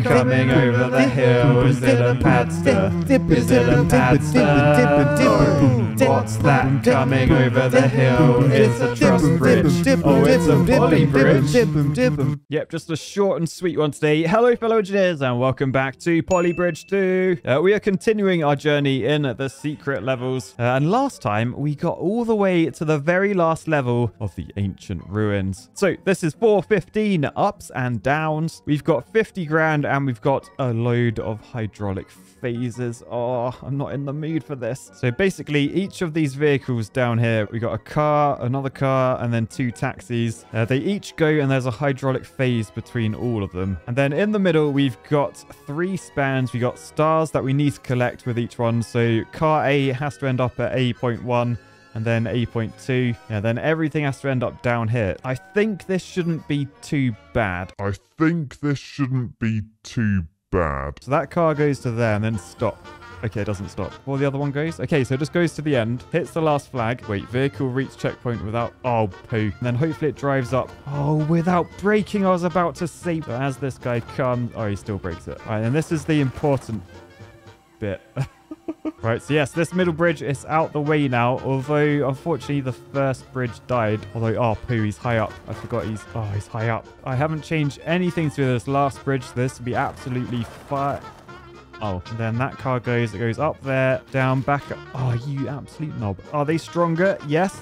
Coming over the hill? Is it a padster? Is it a padster? What's that coming over the hill? It's a truss bridge. Oh, it's a poly bridge. Yep, just a short and sweet one today. Hello, fellow engineers, and welcome back to Poly Bridge 2. Uh, we are continuing our journey in the secret levels. Uh, and last time, we got all the way to the very last level of the ancient ruins. So this is 415 ups and downs. We've got 50 grand and we've got a load of hydraulic phases. Oh, I'm not in the mood for this. So basically, each of these vehicles down here, we got a car, another car, and then two taxis. Uh, they each go and there's a hydraulic phase between all of them. And then in the middle, we've got three spans. We got stars that we need to collect with each one. So car A has to end up at A.1 and then 8.2. Yeah, then everything has to end up down here. I think this shouldn't be too bad. I think this shouldn't be too bad. So that car goes to there and then stop. Okay, it doesn't stop. Well, the other one goes. Okay, so it just goes to the end, hits the last flag. Wait, vehicle reach checkpoint without... Oh, poo. And then hopefully it drives up. Oh, without braking, I was about to say. But as this guy comes... Oh, he still breaks it. All right, and this is the important bit. Right, so yes, this middle bridge is out the way now, although unfortunately the first bridge died. Although, oh, poo, he's high up. I forgot he's, oh, he's high up. I haven't changed anything to this last bridge, this will be absolutely fine. Oh, then that car goes, it goes up there, down, back up. Oh, you absolute knob. Are they stronger? Yes.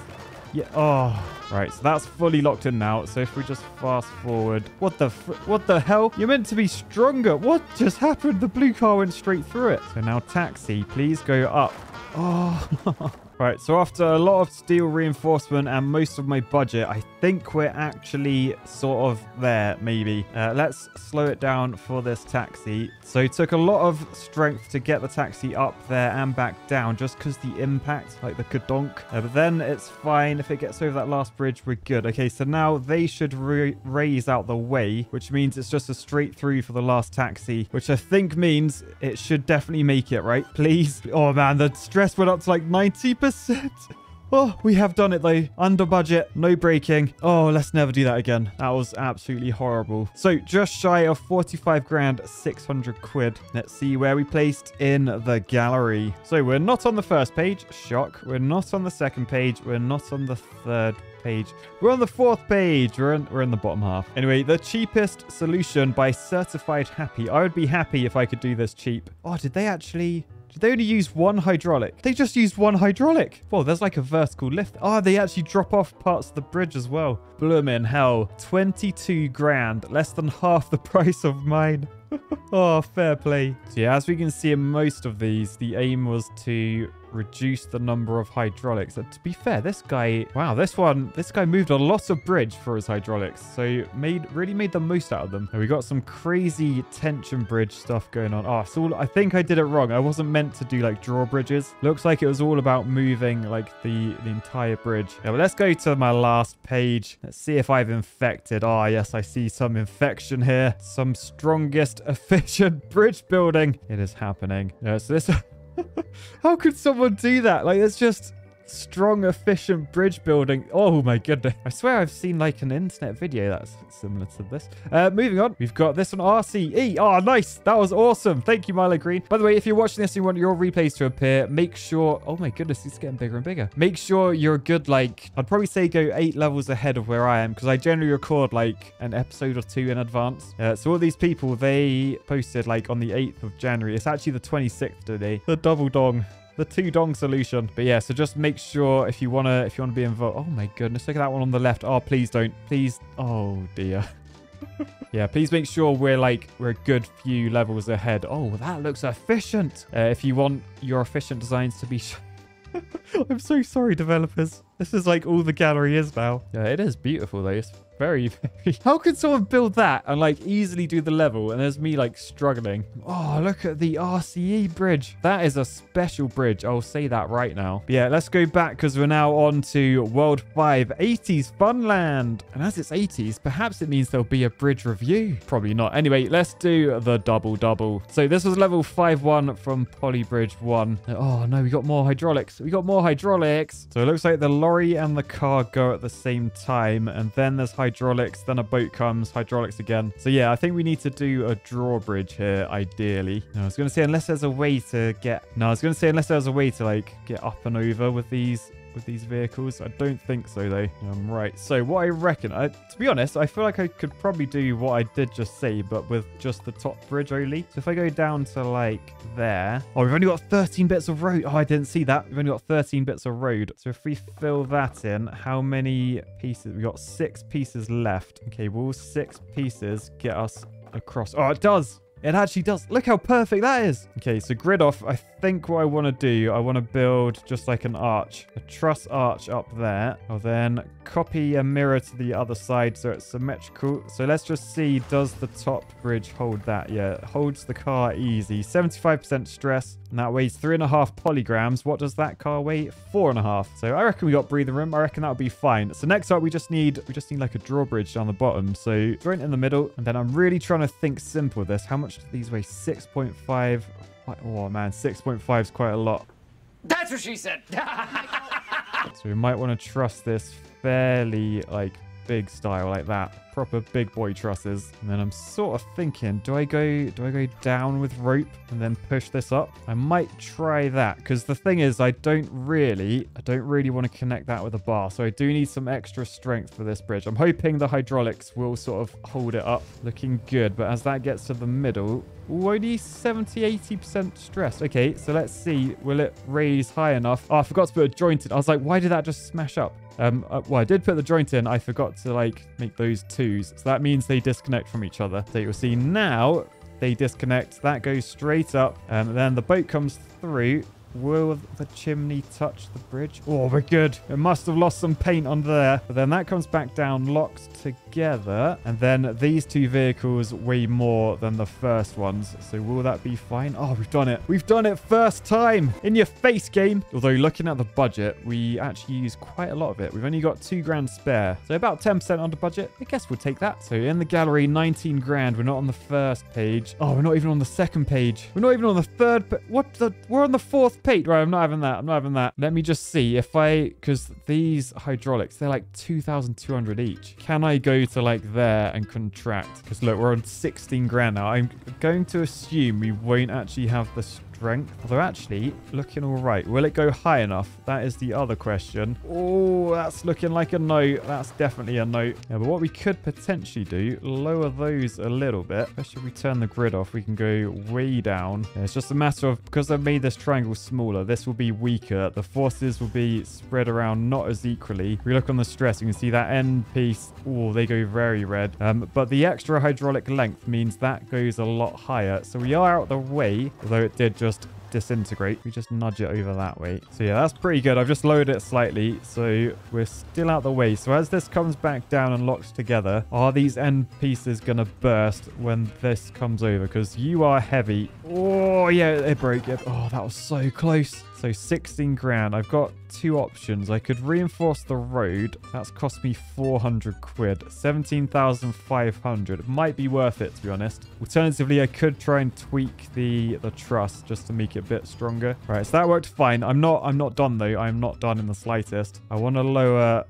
Yeah. Oh, right. So that's fully locked in now. So if we just fast forward, what the what the hell? You're meant to be stronger. What just happened? The blue car went straight through it. So now taxi, please go up. Oh. Right, so after a lot of steel reinforcement and most of my budget, I think we're actually sort of there, maybe. Uh, let's slow it down for this taxi. So it took a lot of strength to get the taxi up there and back down, just because the impact, like the kadonk. Uh, but then it's fine. If it gets over that last bridge, we're good. Okay, so now they should raise out the way, which means it's just a straight through for the last taxi, which I think means it should definitely make it, right? Please. Oh, man, the stress went up to like 90%. Oh, we have done it though. Under budget, no breaking. Oh, let's never do that again. That was absolutely horrible. So just shy of 45 grand, 600 quid. Let's see where we placed in the gallery. So we're not on the first page. Shock. We're not on the second page. We're not on the third page. We're on the fourth page. We're in, we're in the bottom half. Anyway, the cheapest solution by Certified Happy. I would be happy if I could do this cheap. Oh, did they actually... Did they only use one hydraulic? They just used one hydraulic. Well, there's like a vertical lift. Oh, they actually drop off parts of the bridge as well. Bloomin' hell. 22 grand. Less than half the price of mine. oh, fair play. So yeah, as we can see in most of these, the aim was to reduce the number of hydraulics. And to be fair, this guy, wow, this one, this guy moved a lot of bridge for his hydraulics. So made really made the most out of them. And we got some crazy tension bridge stuff going on. Oh, so I think I did it wrong. I wasn't meant to do like drawbridges. Looks like it was all about moving like the, the entire bridge. Yeah, but let's go to my last page. Let's see if I've infected. Ah, oh, yes, I see some infection here. Some strongest efficient bridge building. It is happening. Yeah, so this... How could someone do that? Like, it's just strong, efficient bridge building. Oh my goodness. I swear I've seen like an internet video that's similar to this. Uh, moving on, we've got this one, RCE. Oh, nice. That was awesome. Thank you, Milo Green. By the way, if you're watching this and you want your replays to appear, make sure... Oh my goodness, it's getting bigger and bigger. Make sure you're good, like... I'd probably say go eight levels ahead of where I am because I generally record like an episode or two in advance. Uh, so all these people, they posted like on the 8th of January. It's actually the 26th today. The double dong the two dong solution. But yeah, so just make sure if you wanna if you wanna be involved. Oh my goodness, look at that one on the left. Oh, please don't. Please. Oh dear. yeah, please make sure we're like we're a good few levels ahead. Oh, that looks efficient. Uh, if you want your efficient designs to be. I'm so sorry, developers. This is like all the gallery is now. Yeah, it is beautiful though. It's very, very... How could someone build that and like easily do the level and there's me like struggling? Oh, look at the RCE bridge. That is a special bridge. I'll say that right now. But yeah, let's go back because we're now on to World 5 80s Funland. And as it's 80s, perhaps it means there'll be a bridge review. Probably not. Anyway, let's do the double double. So this was level 5-1 from Polybridge 1. Oh no, we got more hydraulics. We got more hydraulics. So it looks like the lorry and the car go at the same time. And then there's hydraulics. Hydraulics, then a boat comes, hydraulics again. So yeah, I think we need to do a drawbridge here, ideally. I was going to say, unless there's a way to get... No, I was going to say, unless there's a way to like get up and over with these with these vehicles? I don't think so, though. I'm right. So what I reckon, I, to be honest, I feel like I could probably do what I did just say, but with just the top bridge only. So if I go down to like there. Oh, we've only got 13 bits of road. Oh, I didn't see that. We've only got 13 bits of road. So if we fill that in, how many pieces? We've got six pieces left. Okay, will six pieces get us across? Oh, it does. It actually does. Look how perfect that is. Okay, so grid off. I think what I want to do, I want to build just like an arch. A truss arch up there. I'll then copy a mirror to the other side so it's symmetrical. So let's just see, does the top bridge hold that? Yeah, it holds the car easy. 75% stress. And that weighs three and a half polygrams. What does that car weigh? Four and a half. So I reckon we got breathing room. I reckon that'll be fine. So next up, we just need we just need like a drawbridge down the bottom. So joint in the middle. And then I'm really trying to think simple this. How much do these weigh? 6.5. Oh man, 6.5 is quite a lot. That's what she said. so we might want to trust this fairly like big style like that. Proper big boy trusses. And then I'm sort of thinking, do I go do I go down with rope and then push this up? I might try that because the thing is I don't really I don't really want to connect that with a bar. So I do need some extra strength for this bridge. I'm hoping the hydraulics will sort of hold it up. Looking good. But as that gets to the middle, Ooh, only 70, 80% stress. Okay, so let's see. Will it raise high enough? Oh, I forgot to put a joint in. I was like, why did that just smash up? Um, uh, well, I did put the joint in. I forgot to like make those twos. So that means they disconnect from each other. So you'll see now they disconnect. That goes straight up. Um, and then the boat comes through. Will the chimney touch the bridge? Oh, we're good. It must have lost some paint under there. But then that comes back down, locked together. And then these two vehicles weigh more than the first ones. So will that be fine? Oh, we've done it. We've done it first time. In your face, game. Although looking at the budget, we actually use quite a lot of it. We've only got two grand spare. So about 10% under budget. I guess we'll take that. So in the gallery, 19 grand. We're not on the first page. Oh, we're not even on the second page. We're not even on the third. But what the? We're on the fourth page. Right, I'm not having that. I'm not having that. Let me just see if I, because these hydraulics, they're like 2,200 each. Can I go to like there and contract? Because look, we're on 16 grand now. I'm going to assume we won't actually have the strength. Although actually, looking all right. Will it go high enough? That is the other question. Oh, that's looking like a no. That's definitely a no. Yeah, but what we could potentially do, lower those a little bit. Especially if we turn the grid off, we can go way down. Yeah, it's just a matter of, because I've made this triangle smaller, this will be weaker. The forces will be spread around not as equally. If we look on the stress, you can see that end piece, oh, they go very red. Um, but the extra hydraulic length means that goes a lot higher. So we are out the way, although it did just disintegrate. We just nudge it over that way. So yeah, that's pretty good. I've just lowered it slightly. So we're still out the way. So as this comes back down and locks together, are these end pieces going to burst when this comes over? Because you are heavy. Oh, yeah, it broke. It. Oh, that was so close. So 16 grand. I've got two options. I could reinforce the road. That's cost me 400 quid. 17,500. It might be worth it, to be honest. Alternatively, I could try and tweak the, the truss just to make it a bit stronger. Right, so that worked fine. I'm not, I'm not done, though. I'm not done in the slightest. I want to lower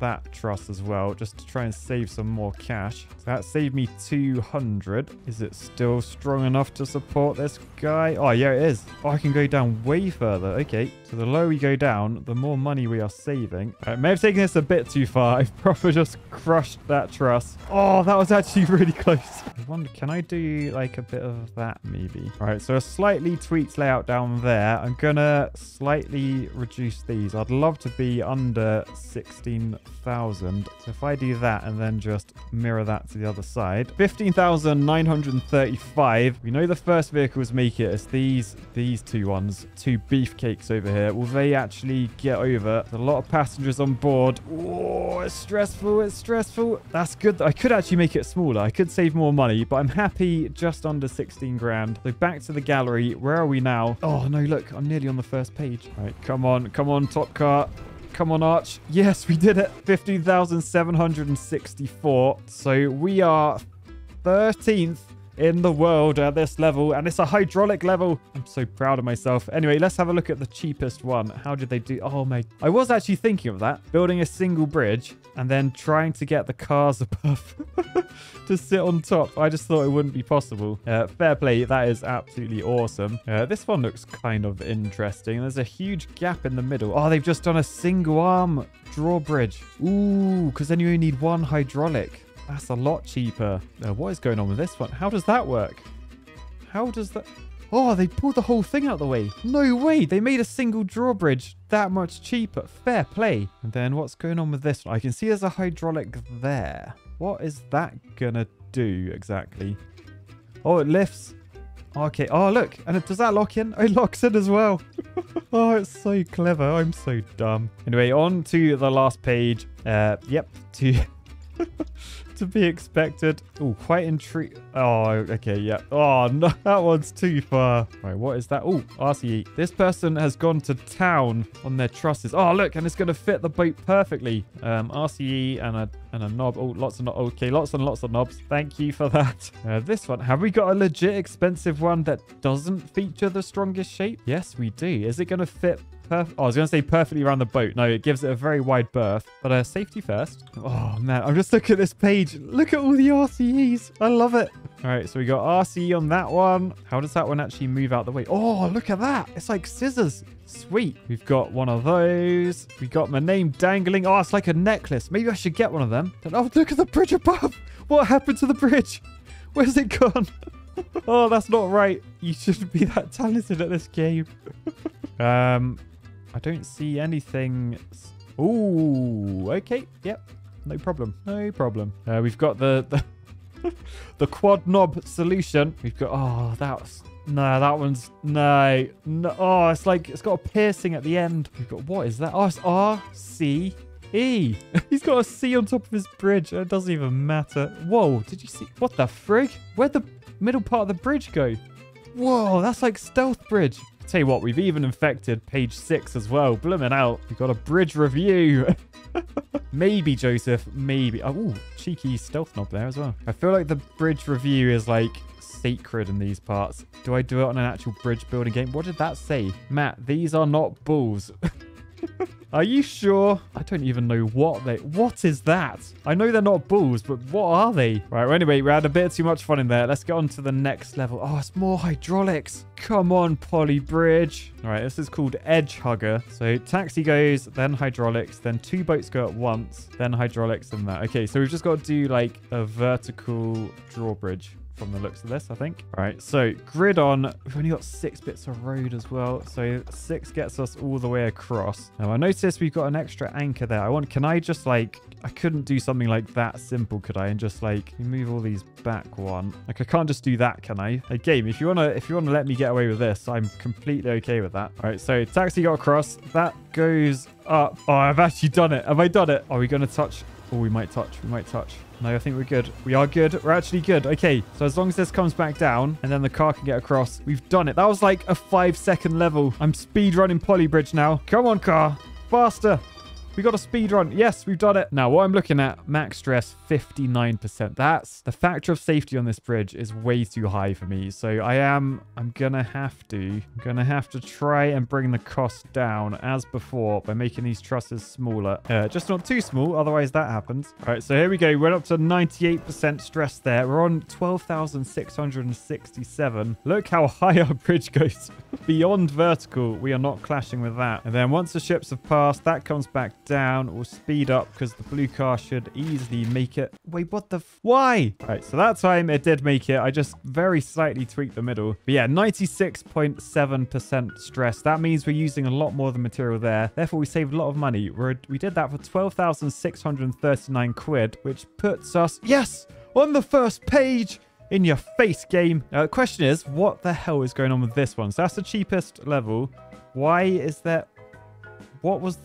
that truss as well, just to try and save some more cash. So that saved me 200. Is it still strong enough to support this guy? Oh, yeah, it is. Oh, I can go down way further. Okay, so the lower we go down, the more money we are saving. Uh, I may have taken this a bit too far. I've probably just crushed that truss. Oh, that was actually really close. I wonder, can I do like a bit of that maybe? All right, so a slightly tweaked layout down there. I'm gonna slightly reduce these. I'd love to be under 16,000. So if I do that and then just mirror that to the other side, 15,935. We know the first vehicles make it. It's these, these two ones, two beefcakes over here. Here. Will they actually get over? There's a lot of passengers on board. Oh, it's stressful. It's stressful. That's good. I could actually make it smaller. I could save more money, but I'm happy just under 16 grand. So back to the gallery. Where are we now? Oh, no, look. I'm nearly on the first page. All right, come on. Come on, top car. Come on, Arch. Yes, we did it. 15,764. So we are 13th in the world at this level and it's a hydraulic level. I'm so proud of myself. Anyway let's have a look at the cheapest one. How did they do? Oh my. I was actually thinking of that. Building a single bridge and then trying to get the cars above to sit on top. I just thought it wouldn't be possible. Uh, fair play. That is absolutely awesome. Uh, this one looks kind of interesting. There's a huge gap in the middle. Oh they've just done a single arm drawbridge ooh because then you only need one hydraulic that's a lot cheaper. Uh, what is going on with this one? How does that work? How does that... Oh, they pulled the whole thing out of the way. No way. They made a single drawbridge that much cheaper. Fair play. And then what's going on with this one? I can see there's a hydraulic there. What is that going to do exactly? Oh, it lifts. Okay. Oh, look. And it, does that lock in? It locks in as well. oh, it's so clever. I'm so dumb. Anyway, on to the last page. Uh, yep. To to be expected. Oh, quite intrigued. Oh, okay, yeah. Oh, no, that one's too far. Right, what is that? Oh, RCE. This person has gone to town on their trusses. Oh, look, and it's going to fit the boat perfectly. Um, RCE and a and a knob. Oh, lots of knobs. Okay, lots and lots of knobs. Thank you for that. Uh, this one. Have we got a legit expensive one that doesn't feature the strongest shape? Yes, we do. Is it going to fit Perf oh, I was going to say perfectly around the boat. No, it gives it a very wide berth. But uh, safety first. Oh, man. I'm just looking at this page. Look at all the RCEs. I love it. All right, so we got RCE on that one. How does that one actually move out the way? Oh, look at that. It's like scissors. Sweet. We've got one of those. We got my name dangling. Oh, it's like a necklace. Maybe I should get one of them. Oh, look at the bridge above. What happened to the bridge? Where's it gone? oh, that's not right. You shouldn't be that talented at this game. um, I don't see anything. Ooh, okay. Yep. No problem. No problem. Uh, we've got the, the, the quad knob solution. We've got, oh, that's, no, that one's, no, no. Oh, it's like, it's got a piercing at the end. We've got, what is that? Oh, it's R, C, E. He's got a C on top of his bridge. It doesn't even matter. Whoa, did you see? What the frig? Where'd the middle part of the bridge go? Whoa, that's like stealth bridge. Tell you what, we've even infected page six as well. Blooming out. We've got a bridge review. maybe, Joseph. Maybe. Oh, cheeky stealth knob there as well. I feel like the bridge review is like sacred in these parts. Do I do it on an actual bridge building game? What did that say? Matt, these are not bulls. Are you sure? I don't even know what they... What is that? I know they're not bulls, but what are they? Right, well, anyway, we had a bit too much fun in there. Let's get on to the next level. Oh, it's more hydraulics. Come on, Poly Bridge. All right, this is called Edge Hugger. So taxi goes, then hydraulics, then two boats go at once, then hydraulics and that. Okay, so we've just got to do like a vertical drawbridge from the looks of this, I think. All right, so grid on. We've only got six bits of road as well. So six gets us all the way across. Now, I noticed we've got an extra anchor there. I want, can I just like, I couldn't do something like that simple, could I? And just like move all these back one. Like I can't just do that, can I? A game, if you want to, if you want to let me get away with this, I'm completely okay with that. All right, so taxi got across. That goes up. Oh, I've actually done it. Have I done it? Are we to touch? Oh, we might touch. We might touch. No, I think we're good. We are good. We're actually good. Okay, so as long as this comes back down and then the car can get across, we've done it. That was like a five second level. I'm speed running Polybridge now. Come on, car. Faster. We got a speed run. Yes, we've done it. Now, what I'm looking at, max stress 59%. That's the factor of safety on this bridge is way too high for me. So I am, I'm gonna have to, I'm gonna have to try and bring the cost down as before by making these trusses smaller. Uh, just not too small, otherwise that happens. All right, so here we go. We're up to 98% stress there. We're on 12,667. Look how high our bridge goes. Beyond vertical, we are not clashing with that. And then once the ships have passed, that comes back down or speed up because the blue car should easily make it. Wait, what the? Why? All right, so that time it did make it. I just very slightly tweaked the middle. But yeah, 96.7% stress. That means we're using a lot more of the material there. Therefore, we saved a lot of money. We're, we did that for 12,639 quid, which puts us, yes, on the first page in your face game. Now, the question is, what the hell is going on with this one? So that's the cheapest level. Why is there... what was...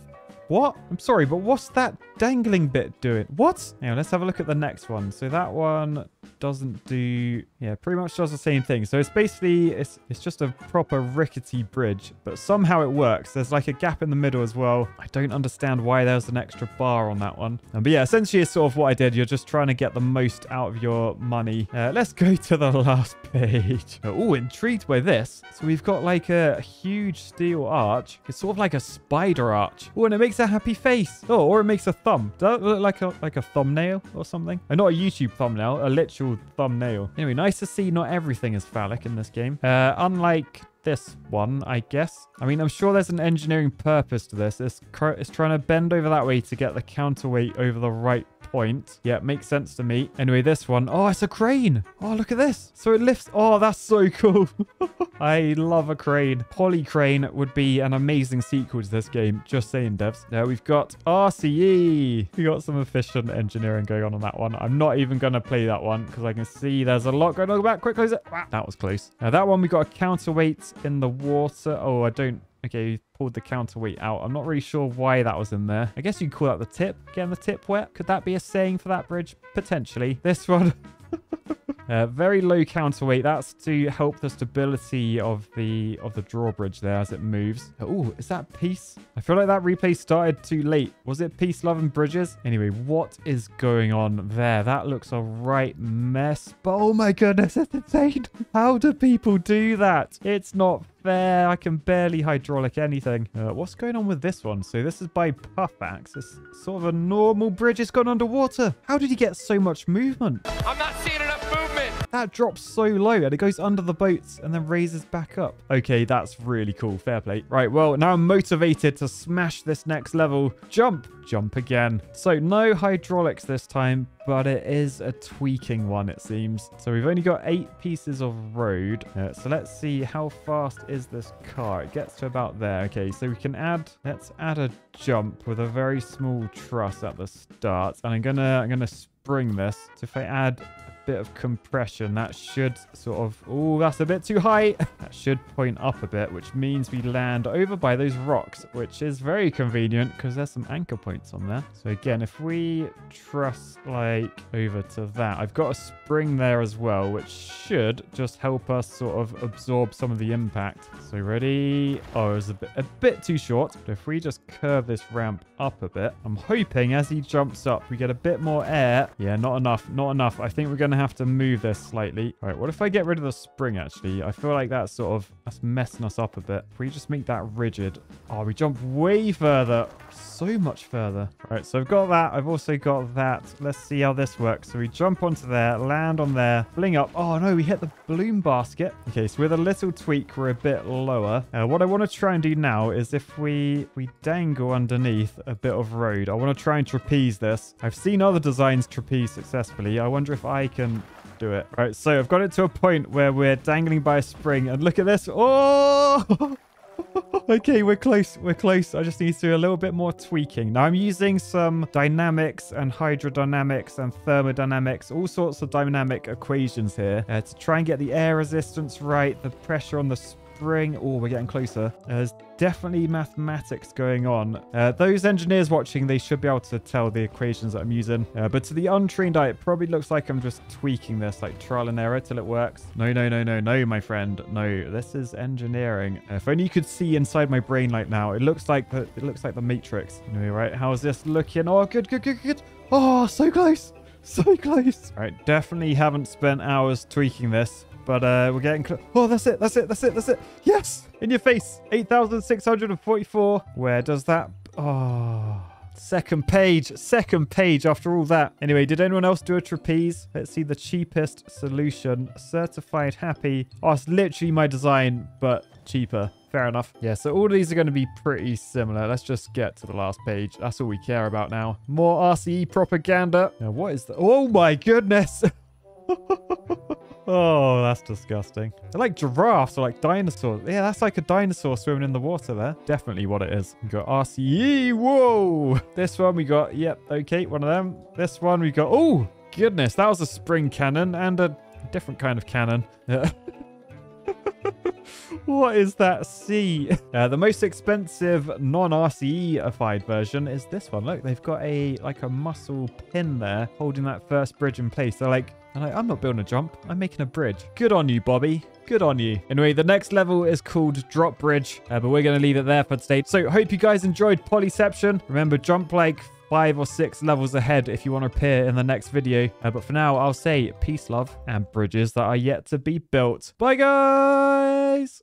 What? I'm sorry, but what's that dangling bit doing? What? Now, let's have a look at the next one. So that one doesn't do... Yeah, pretty much does the same thing. So it's basically... It's, it's just a proper rickety bridge, but somehow it works. There's like a gap in the middle as well. I don't understand why there's an extra bar on that one. Um, but yeah, essentially it's sort of what I did. You're just trying to get the most out of your money. Uh, let's go to the last page. Oh, intrigued by this. So we've got like a huge steel arch. It's sort of like a spider arch. Oh, and it makes a happy face. Oh, or it makes a thumb. Does that look like a like a thumbnail or something? Uh, not a YouTube thumbnail, a literal thumbnail. Anyway, nice to see not everything is phallic in this game. Uh, unlike this one, I guess. I mean, I'm sure there's an engineering purpose to this. It's, it's trying to bend over that way to get the counterweight over the right point. Yeah, it makes sense to me. Anyway, this one. Oh, it's a crane. Oh, look at this. So it lifts. Oh, that's so cool. I love a crane. Poly Crane would be an amazing sequel to this game. Just saying, devs. Now we've got RCE. We got some efficient engineering going on on that one. I'm not even going to play that one because I can see there's a lot going on. Back, quick, close it. Wow, that was close. Now that one, we got a counterweight in the water. Oh, I don't Okay, pulled the counterweight out. I'm not really sure why that was in there. I guess you call that the tip. Getting the tip wet. Could that be a saying for that bridge? Potentially. This one. Uh, very low counterweight. That's to help the stability of the of the drawbridge there as it moves. Oh, is that peace? I feel like that replay started too late. Was it peace, love, and bridges? Anyway, what is going on there? That looks a right mess. But oh my goodness, it's insane. How do people do that? It's not fair. I can barely hydraulic anything. Uh, what's going on with this one? So this is by Puffax. It's sort of a normal bridge. It's gone underwater. How did he get so much movement? I'm not seeing movement. That drops so low and it goes under the boats and then raises back up. Okay, that's really cool. Fair play. Right, well, now I'm motivated to smash this next level. Jump. Jump again. So no hydraulics this time, but it is a tweaking one, it seems. So we've only got eight pieces of road. Uh, so let's see how fast is this car. It gets to about there. Okay, so we can add, let's add a jump with a very small truss at the start. And I'm gonna, I'm gonna spring this. So if I add bit of compression. That should sort of... Oh, that's a bit too high. that should point up a bit, which means we land over by those rocks, which is very convenient because there's some anchor points on there. So again, if we truss like over to that, I've got a spring there as well, which should just help us sort of absorb some of the impact. So ready? Oh, it was a bit, a bit too short. But if we just curve this ramp up a bit, I'm hoping as he jumps up, we get a bit more air. Yeah, not enough. Not enough. I think we're going to have to move this slightly. All right, what if I get rid of the spring, actually? I feel like that's sort of that's messing us up a bit. If we just make that rigid. Oh, we jump way further. So much further. All right, so I've got that. I've also got that. Let's see how this works. So we jump onto there, land on there, fling up. Oh, no, we hit the balloon basket. Okay, so with a little tweak, we're a bit lower. Uh, what I want to try and do now is if we, we dangle underneath a bit of road, I want to try and trapeze this. I've seen other designs trapeze successfully. I wonder if I can do it. Right, so I've got it to a point where we're dangling by a spring. And look at this. Oh! okay, we're close. We're close. I just need to do a little bit more tweaking. Now, I'm using some dynamics and hydrodynamics and thermodynamics, all sorts of dynamic equations here uh, to try and get the air resistance right, the pressure on the spring. Oh, we're getting closer. There's definitely mathematics going on. Uh, those engineers watching, they should be able to tell the equations that I'm using. Uh, but to the untrained eye, it probably looks like I'm just tweaking this, like trial and error till it works. No, no, no, no, no, my friend. No, this is engineering. Uh, if only you could see inside my brain like now. It looks like the, it looks like the Matrix. Anyway, right? How's this looking? Oh, good, good, good, good. Oh, so close. So close. All right, definitely haven't spent hours tweaking this. But uh, we're getting close. Oh, that's it. That's it. That's it. That's it. Yes. In your face. 8,644. Where does that... Oh... Second page. Second page after all that. Anyway, did anyone else do a trapeze? Let's see the cheapest solution. Certified happy. Oh, it's literally my design, but cheaper. Fair enough. Yeah, so all these are going to be pretty similar. Let's just get to the last page. That's all we care about now. More RCE propaganda. Now, what is that? Oh my goodness. Oh, that's disgusting. They're like giraffes or like dinosaurs. Yeah, that's like a dinosaur swimming in the water there. Definitely what it is. We got RCE. Whoa. This one we got, yep, okay, one of them. This one we got, oh, goodness, that was a spring cannon and a different kind of cannon. What is that C? Uh, the most expensive non-RCE-ified version is this one. Look, they've got a like a muscle pin there holding that first bridge in place. They're like, they're I'm not building a jump. I'm making a bridge. Good on you, Bobby. Good on you. Anyway, the next level is called Drop Bridge, uh, but we're going to leave it there for today. So hope you guys enjoyed Polyception. Remember, jump like five or six levels ahead if you want to appear in the next video. Uh, but for now, I'll say peace, love, and bridges that are yet to be built. Bye, guys!